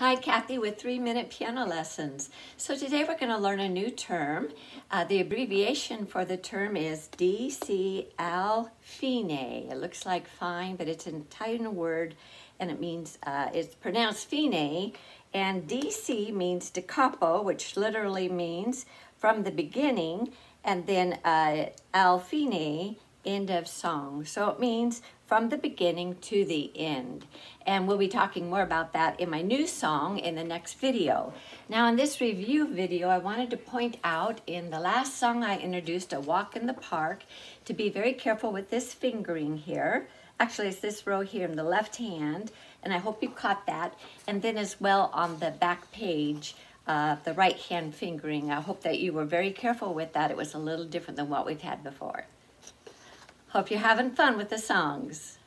Hi, Kathy with Three Minute Piano Lessons. So today we're going to learn a new term. Uh, the abbreviation for the term is DC Al Fine. It looks like fine, but it's an Italian word and it means, uh, it's pronounced fine. And DC means da capo, which literally means from the beginning, and then uh, Al Fine end of song. So it means from the beginning to the end. And we'll be talking more about that in my new song in the next video. Now in this review video, I wanted to point out in the last song I introduced, A Walk in the Park, to be very careful with this fingering here. Actually, it's this row here in the left hand, and I hope you caught that. And then as well on the back page, uh, the right hand fingering. I hope that you were very careful with that. It was a little different than what we've had before. Hope you're having fun with the songs.